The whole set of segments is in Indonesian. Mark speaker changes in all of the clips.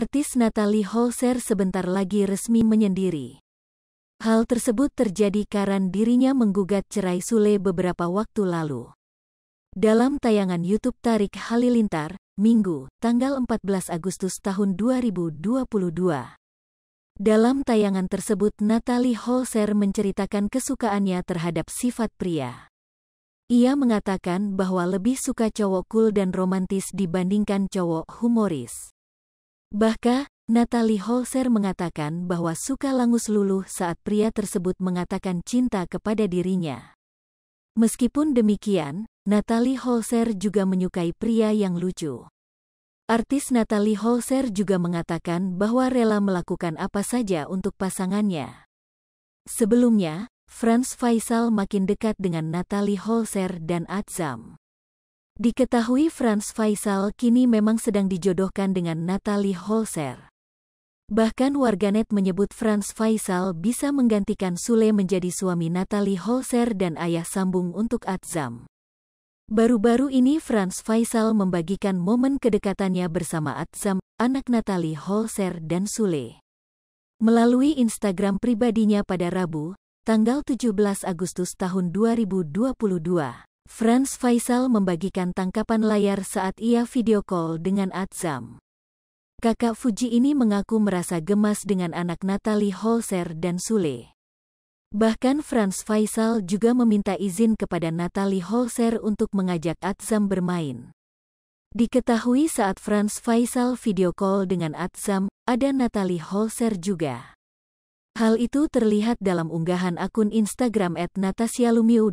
Speaker 1: artis Natalie Holzer sebentar lagi resmi menyendiri. Hal tersebut terjadi karena dirinya menggugat cerai Sule beberapa waktu lalu. Dalam tayangan YouTube Tarik Halilintar, Minggu, tanggal 14 Agustus tahun 2022. Dalam tayangan tersebut Natalie Holzer menceritakan kesukaannya terhadap sifat pria. Ia mengatakan bahwa lebih suka cowok cool dan romantis dibandingkan cowok humoris. Bahkan, Natalie Holzer mengatakan bahwa suka langus luluh saat pria tersebut mengatakan cinta kepada dirinya. Meskipun demikian, Natalie Holzer juga menyukai pria yang lucu. Artis Natalie Holzer juga mengatakan bahwa rela melakukan apa saja untuk pasangannya. Sebelumnya, Franz Faisal makin dekat dengan Natalie Holzer dan Atzam. Diketahui Franz Faisal kini memang sedang dijodohkan dengan Natalie Holzer. Bahkan warganet menyebut Franz Faisal bisa menggantikan Sule menjadi suami Natalie Holzer dan ayah sambung untuk Atzam. Baru-baru ini Franz Faisal membagikan momen kedekatannya bersama Atzam, anak Natalie Holzer dan Sule. Melalui Instagram pribadinya pada Rabu, tanggal 17 Agustus tahun 2022, Franz Faisal membagikan tangkapan layar saat ia video call dengan Atzam. Kakak Fuji ini mengaku merasa gemas dengan anak Natalie Holzer dan Sule. Bahkan Franz Faisal juga meminta izin kepada Natalie Holzer untuk mengajak Atzam bermain. Diketahui saat Franz Faisal video call dengan Atzam, ada Natalie Holzer juga. Hal itu terlihat dalam unggahan akun Instagram at 24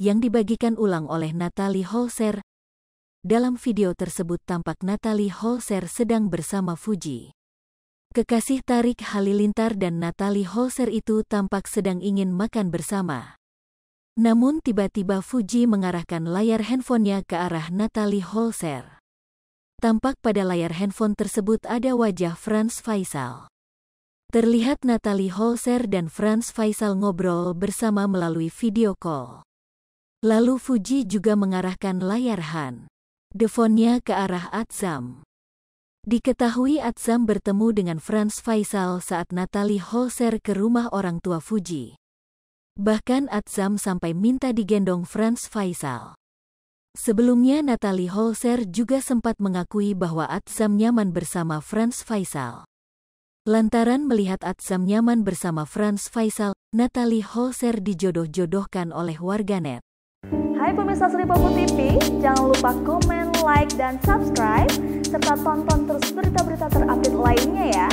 Speaker 1: yang dibagikan ulang oleh Natalie Holzer, dalam video tersebut tampak Natalie Holzer sedang bersama Fuji. Kekasih Tarik Halilintar dan Natalie Holzer itu tampak sedang ingin makan bersama. Namun tiba-tiba Fuji mengarahkan layar handphonenya ke arah Natalie Holzer. Tampak pada layar handphone tersebut ada wajah Franz Faisal. Terlihat Natalie Holzer dan Franz Faisal ngobrol bersama melalui video call. Lalu Fuji juga mengarahkan layar Han. Defonnya ke arah Atzam. Diketahui Atzam bertemu dengan Franz Faisal saat Natalie Holzer ke rumah orang tua Fuji. Bahkan Atzam sampai minta digendong Franz Faisal. Sebelumnya Natalie Holzer juga sempat mengakui bahwa Atzam nyaman bersama Franz Faisal. Lantaran melihat Atzam nyaman bersama Franz Faisal, Natalie Holzer dijodoh-jodohkan oleh warganet.
Speaker 2: Hai pemirsa Sri Popo TV, jangan lupa komen, like, dan subscribe, serta tonton terus berita-berita terupdate lainnya